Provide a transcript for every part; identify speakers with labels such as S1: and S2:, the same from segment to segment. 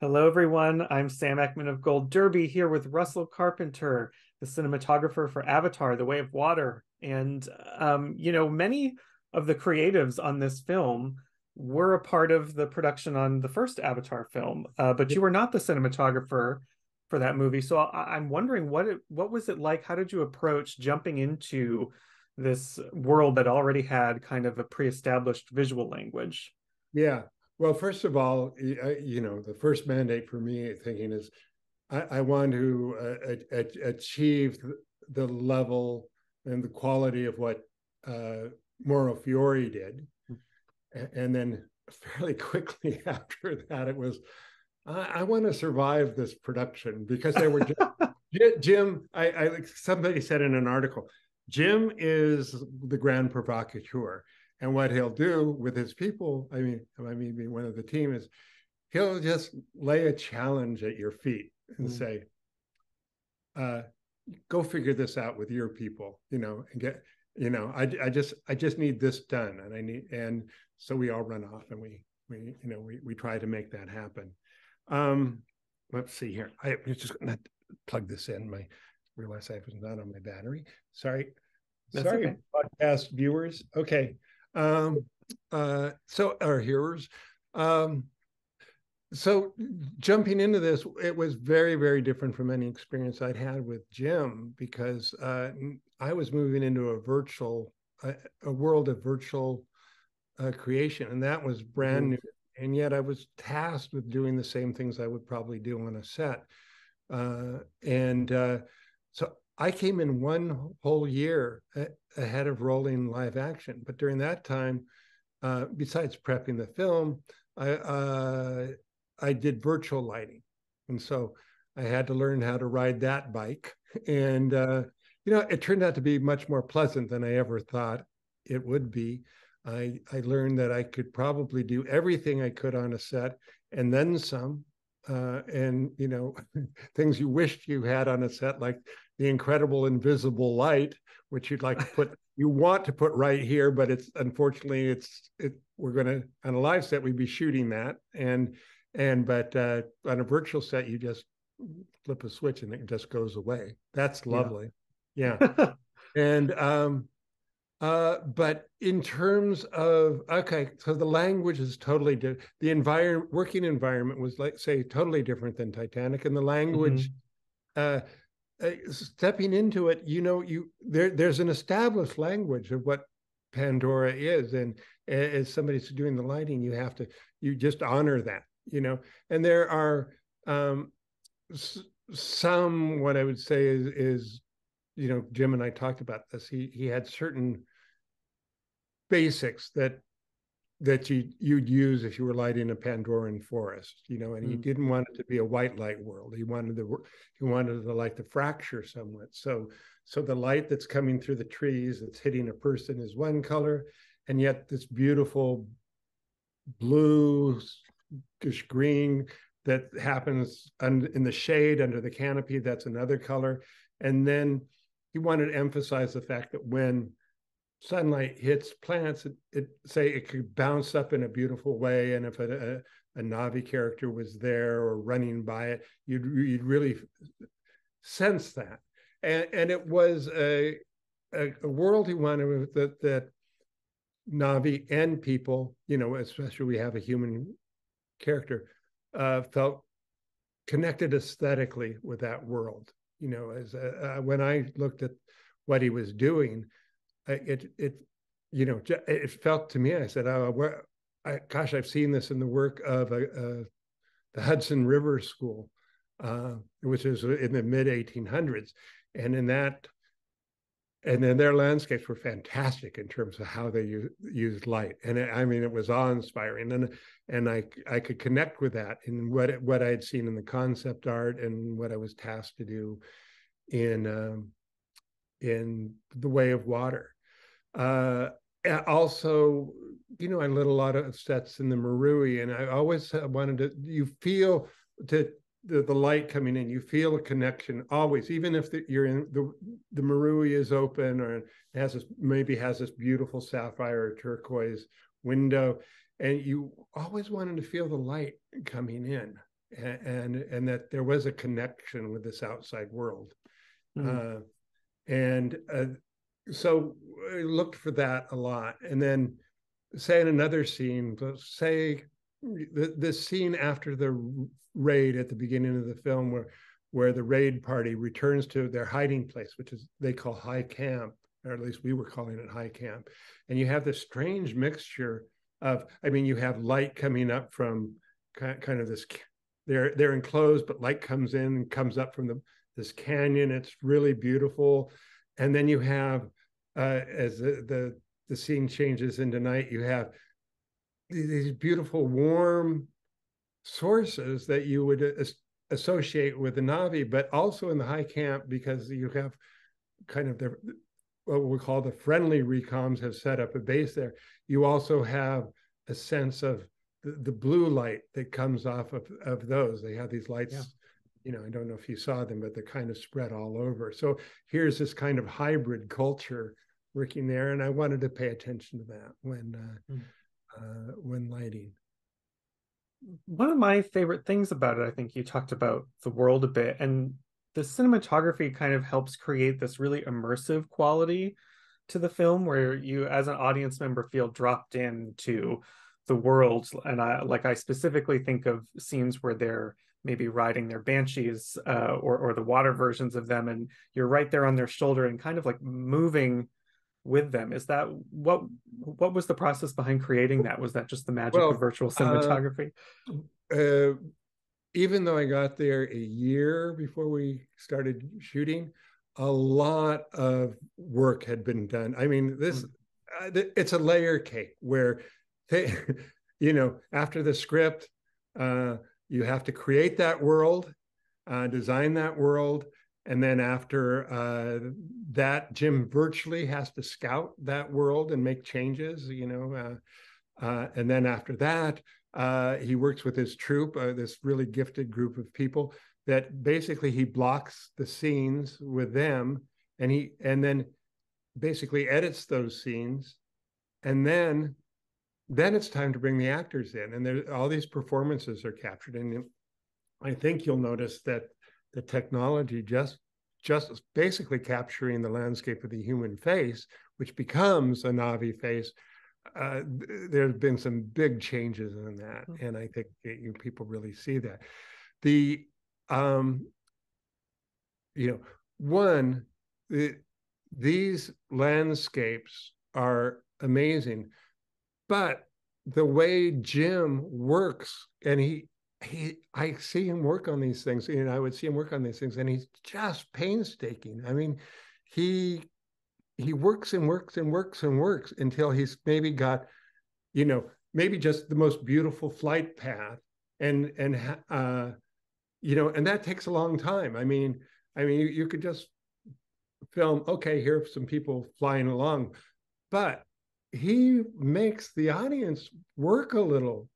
S1: Hello, everyone. I'm Sam Eckmann of Gold Derby here with Russell Carpenter, the cinematographer for Avatar: The Way of Water. And, um, you know, many of the creatives on this film were a part of the production on the first Avatar film, uh, but you were not the cinematographer for that movie. So I- am wondering what it, what was it like? How did you approach jumping into this world that already had kind of a pre-established visual language?
S2: Yeah, well, first of all, you know, the first mandate for me thinking is I, I want to uh, achieve the level and the quality of what uh, Mauro Fiore did. And then fairly quickly after that, it was, I, I want to survive this production because they were just, Jim, I, I somebody said in an article, Jim is the grand provocateur. And what he'll do with his people, I mean, I mean, one of the team is he'll just lay a challenge at your feet and mm. say, uh, go figure this out with your people, you know, and get, you know, I, I just, I just need this done. And I need, and so we all run off and we, we, you know, we, we try to make that happen. Um, let's see here. I am just gonna plug this in. My realize I was not on my battery. Sorry. That's Sorry, okay. podcast viewers. Okay. Um, uh, so our hearers. Um, so jumping into this, it was very, very different from any experience I'd had with Jim because uh, I was moving into a virtual, a, a world of virtual uh, creation, and that was brand mm-hmm. new. And yet, I was tasked with doing the same things I would probably do on a set. Uh, and uh, so I came in one whole year ahead of rolling live action. But during that time, uh, besides prepping the film, I uh, I did virtual lighting, and so I had to learn how to ride that bike. And uh, you know, it turned out to be much more pleasant than I ever thought it would be. I I learned that I could probably do everything I could on a set and then some. Uh, and you know things you wished you had on a set like the incredible invisible light, which you'd like to put, you want to put right here, but it's unfortunately it's it. We're gonna on a live set we'd be shooting that, and and but uh, on a virtual set you just flip a switch and it just goes away. That's lovely, yeah. yeah. and um, uh, but in terms of okay, so the language is totally different. The environment, working environment was like say totally different than Titanic, and the language. Mm-hmm. Uh, stepping into it, you know, you there there's an established language of what Pandora is, and as somebody's doing the lighting, you have to you just honor that, you know. And there are um, some what I would say is is you know Jim and I talked about this. He he had certain basics that that you you'd use if you were lighting a Pandoran forest, you know, and mm. he didn't want it to be a white light world. He wanted the he wanted the light to fracture somewhat. So so the light that's coming through the trees that's hitting a person is one color, and yet this beautiful blue green that happens in the shade under the canopy that's another color and then he wanted to emphasize the fact that when sunlight hits plants, it, it, say it could bounce up in a beautiful way. And if a, a, a Na'vi character was there or running by it, you'd you'd really sense that. And and it was a a, a world he wanted that that Na'vi and people, you know, especially we have a human character, uh, felt connected aesthetically with that world. You know, as uh, uh when I looked at what he was doing, it it you know it felt to me. I said, "Oh, where, I, gosh, I've seen this in the work of a, a, the Hudson River School, uh, which is in the mid 1800s, and in that." And then their landscapes were fantastic in terms of how they use, used light, and it, I mean it was awe-inspiring, and and I I could connect with that in what what I had seen in the concept art and what I was tasked to do in um, in the way of water uh, also, you know, I lit a lot of sets in the Marui, and I always wanted to. You feel to the, the light coming in, you feel a connection always, even if the, you're in the the marui is open or has this maybe has this beautiful sapphire or turquoise window, and you always wanted to feel the light coming in, and and, and that there was a connection with this outside world, mm. uh, and uh, so I looked for that a lot, and then say in another scene, say the, the scene after the raid at the beginning of the film where where the raid party returns to their hiding place, which is they call high camp, or at least we were calling it high camp. And you have this strange mixture of, I mean, you have light coming up from kind of this, they're they're enclosed, but light comes in and comes up from the this canyon. It's really beautiful. And then you have, uh, as the, the the scene changes into night, you have these beautiful warm sources that you would associate with the Na'vi, but also in the high camp because you have kind of the what we call the friendly recoms have set up a base there. You also have a sense of the, the blue light that comes off of, of those. They have these lights, yeah. you know, I don't know if you saw them, but they're kind of spread all over. So here's this kind of hybrid culture working there. And I wanted to pay attention to that when uh, mm uh, when lighting.
S1: One of my favorite things about it, I think you talked about the world a bit, and the cinematography kind of helps create this really immersive quality to the film where you as an audience member feel dropped into the world and i like i specifically think of scenes where they're maybe riding their banshees uh, or or the water versions of them and you're right there on their shoulder and kind of like moving with them? Is that what what was the process behind creating that? Was that just the magic well, of virtual uh, cinematography?
S2: uh, uh, even though i got there a year before we started shooting a lot of work had been done. I mean this mm. uh, it's a layer cake where they you know after the script uh, you have to create that world uh, design that world and then after uh, that, Jim virtually has to scout that world and make changes, you know. Uh, uh, and then after that, uh, he works with his troupe, uh, this really gifted group of people that basically he blocks the scenes with them and he and then basically edits those scenes and then then it's time to bring the actors in and there all these performances are captured and i think you'll notice that the technology just just basically capturing the landscape of the human face, which becomes a Na'vi face. Uh, there's been some big changes in that, mm-hmm. and I think it, you people really see that. The um, you know, one, the, these landscapes are amazing, but the way Jim works, and he he I see him work on these things, and I would see him work on these things, and he's just painstaking. I mean, he he works and works and works and works until he's maybe got, you know, maybe just the most beautiful flight path, and and uh, you know, and that takes a long time. I mean, I mean, you, you could just film, okay, here are some people flying along, but he makes the audience work a little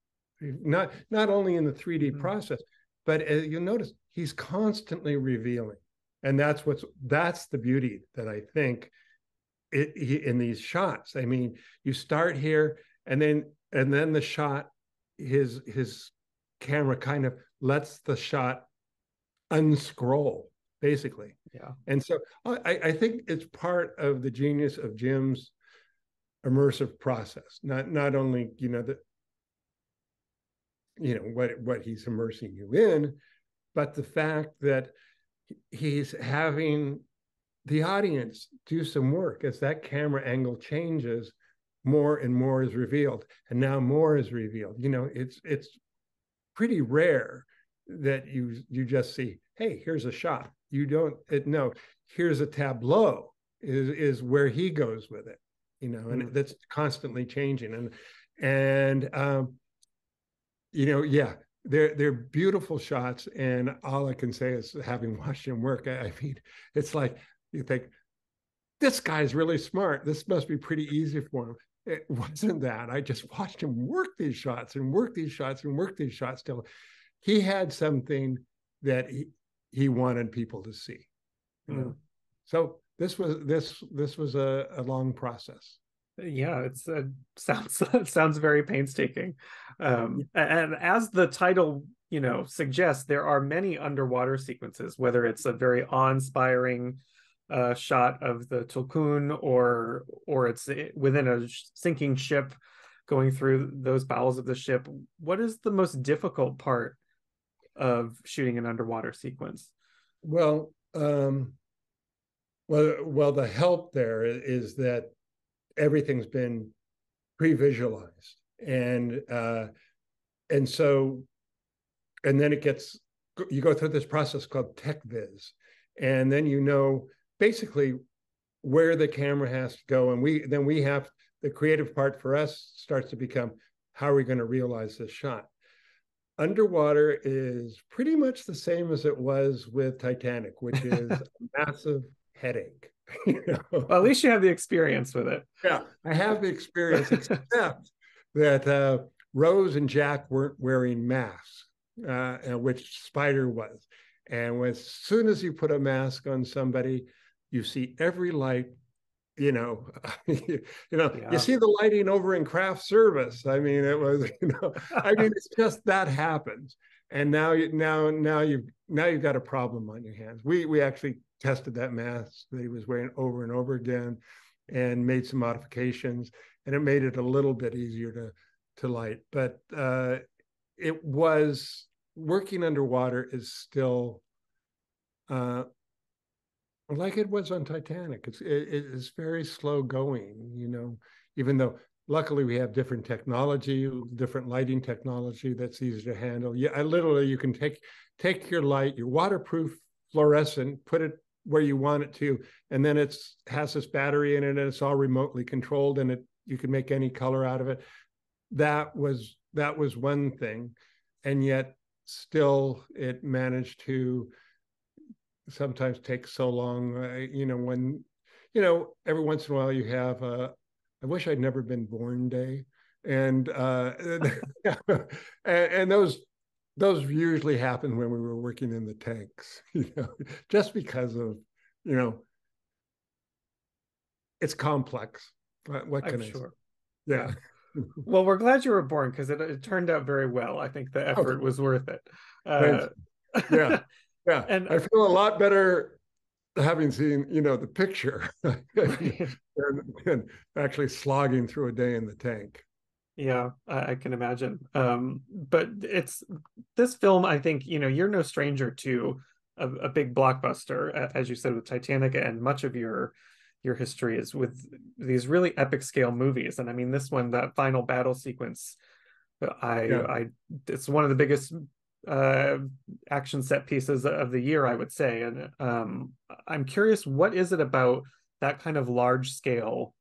S2: not not only in the 3D mm-hmm. process, but uh, you'll notice he's constantly revealing, and that's what's that's the beauty that I think it, he, in these shots. I mean, you start here, and then and then the shot, his his camera kind of lets the shot unscroll basically.
S1: Yeah.
S2: And so I, I think it's part of the genius of Jim's immersive process. Not not only you know the you know what what he's immersing you in but the fact that he's having the audience do some work as that camera angle changes more and more is revealed and now more is revealed you know it's it's pretty rare that you you just see hey here's a shot you don't it, no here's a tableau is is where he goes with it you know and mm. that's constantly changing and and um you know, yeah, they're they're beautiful shots, and all I can say is, having watched him work, I, I mean, it's like you think this guy's really smart. This must be pretty easy for him. It wasn't that. I just watched him work these shots and work these shots and work these shots till he had something that he, he wanted people to see. You know? Mm. So this was this this was a, a long process.
S1: Yeah, it's uh, sounds sounds very painstaking. Um, and as the title you know suggests, there are many underwater sequences, whether it's a very awe-inspiring uh, shot of the Tulkun or or it's within a sinking ship going through those bowels of the ship. What is the most difficult part of shooting an underwater sequence?
S2: Well, um, well, well, the help there is that everything's been pre-visualized, and uh, and so, and then it gets you go through this process called tech viz, and then you know basically where the camera has to go, and we then we have the creative part for us starts to become how are we going to realize this shot? Underwater is pretty much the same as it was with Titanic, which is a massive headache.
S1: You know? Well, at least you have the experience with it.
S2: Yeah, I have the experience, except that uh, Rose and Jack weren't wearing masks, uh, which Spider was. And as soon as you put a mask on somebody, you see every light you know, you know, yeah. you see the lighting over in craft service. I mean, it was, you know, I mean, it's just that happens. And now, you now, now you've now you've got a problem on your hands. We we actually tested that mask that he was wearing over and over again, and made some modifications, and it made it a little bit easier to to light. But uh, it was working underwater is still uh, like it was on Titanic. It's it, it's very slow going, you know. Even though luckily we have different technology, different lighting technology that's easy to handle. Yeah, I literally you can take take your light, your waterproof fluorescent, put it where you want it to, and then it's has this battery in it, and it's all remotely controlled, and it you can make any color out of it. That was that was one thing, and yet still it managed to sometimes take so long. Uh, you know, when, you know, every once in a while you have a, I wish I'd never been born day. And, uh, and, and those, those usually happen when we were working in the tanks, you know, just because of, you know, it's complex. What, what can I'm I sure. Say? Yeah.
S1: well, we're glad you were born because it, it, turned out very well. I think the effort okay. was worth it. Uh,
S2: yeah. Yeah, and I feel a lot better having seen you know the picture and, actually slogging through a day in the tank.
S1: Yeah, I, I can imagine. Um, but it's this film. I think you know you're no stranger to a, a big blockbuster, as you said with Titanic, and much of your your history is with these really epic scale movies. And I mean, this one, that final battle sequence, I, yeah. I, it's one of the biggest uh, action set pieces of the year, I would say. And um, I'm curious, what is it about that kind of large scale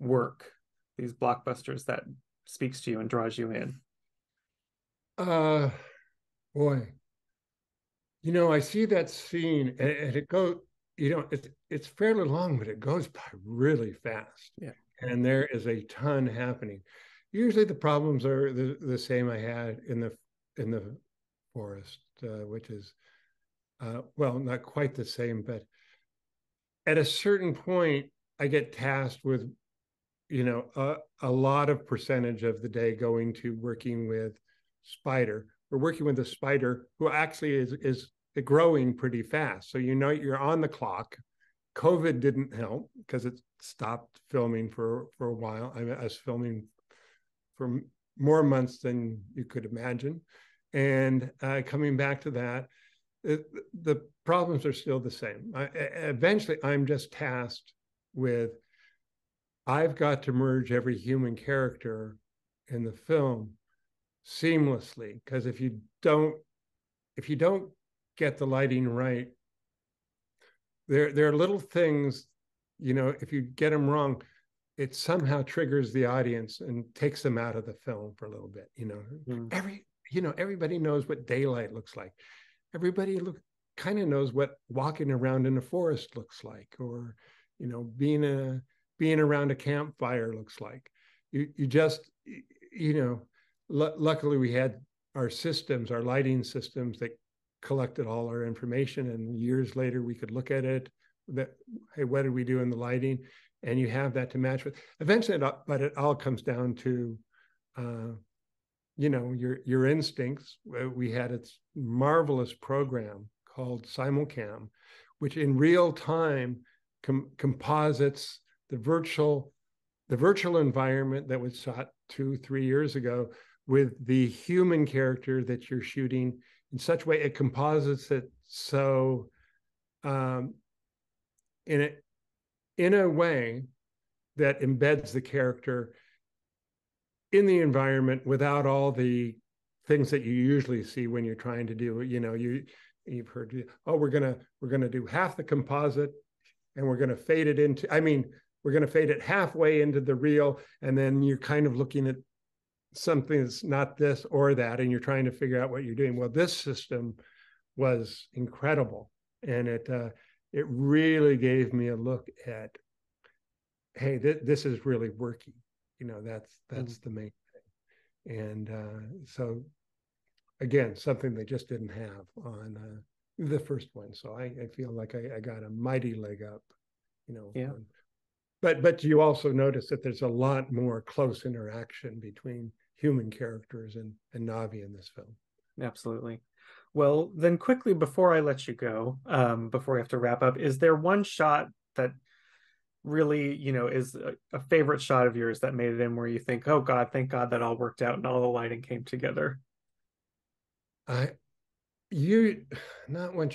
S1: work, these blockbusters, that speaks to you and draws you in?
S2: Uh, boy, you know, I see that scene, and, and it goes. You know, it's it's fairly long, but it goes by really fast.
S1: Yeah,
S2: and there is a ton happening. Usually, the problems are the, the same I had in the in the forest, uh, which is, uh, well, not quite the same, but at a certain point, I get tasked with, you know, a, a lot of percentage of the day going to working with Spider. We're working with a spider who actually is is growing pretty fast. So you know you're on the clock. COVID didn't help because it stopped filming for for a while. I, mean, I was filming for more months than you could imagine. And uh, coming back to that, it, the problems are still the same. I, eventually, I'm just tasked with I've got to merge every human character in the film seamlessly because if you don't if you don't get the lighting right there there are little things you know if you get them wrong it somehow triggers the audience and takes them out of the film for a little bit you know mm. every you know, everybody knows what daylight looks like. Everybody look kind of knows what walking around in a forest looks like, or you know, being a being around a campfire looks like. You you just you know, l- luckily we had our systems, our lighting systems that collected all our information and years later we could look at it that hey what did we do in the lighting and you have that to match with eventually but it all comes down to uh, you know your your instincts we had its marvelous program called simulcam which in real time com- composites the virtual the virtual environment that was shot two three years ago with the human character that you're shooting in such a way it composites it so um, in a, in a way that embeds the character in the environment without all the things that you usually see when you're trying to do you know you you've heard oh we're gonna we're gonna do half the composite and we're gonna fade it into i mean we're gonna fade it halfway into the real and then you're kind of looking at something that's not this or that and you're trying to figure out what you're doing. Well this system was incredible and it uh, it really gave me a look at hey th- this is really working you know that's that's mm. the main thing and uh, so again something they just didn't have on uh, the first one so i, I feel like I, I, got a mighty leg up you know
S1: yeah
S2: on, but but you also notice that there's a lot more close interaction between human characters and, and Na'vi in this film.
S1: Absolutely. Well, then quickly before I let you go, um, before we have to wrap up, is there one shot that really, you know, is a, a, favorite shot of yours that made it in where you think, oh God, thank God that all worked out and all the lighting came together?
S2: I, you, not one.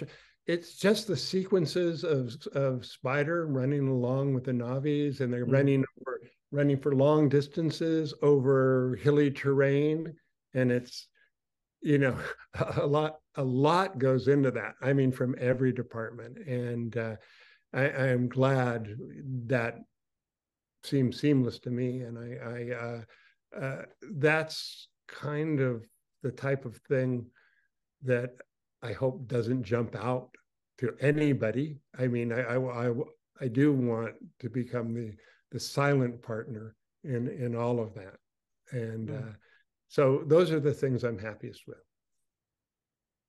S2: It's just the sequences of of Spider running along with the Na'vis, and they're mm-hmm. running over running for long distances over hilly terrain and it's you know a lot a lot goes into that i mean from every department and uh, I, I, am glad that seems seamless to me and i i uh, uh, that's kind of the type of thing that i hope doesn't jump out to anybody. I mean i i, I, I do want to become the the silent partner in in all of that. And uh, so those are the things i'm happiest with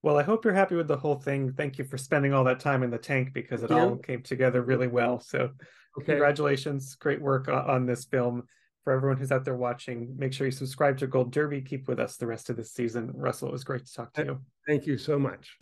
S1: well i hope you're happy with the whole thing. Thank you for spending all that time in the tank because it all came together really well. So okay. congratulations. Great work on this film. For everyone who's out there watching make sure you subscribe to gold derby. Keep with us the rest of this season. Russell it was great to talk to you.
S2: thank you so much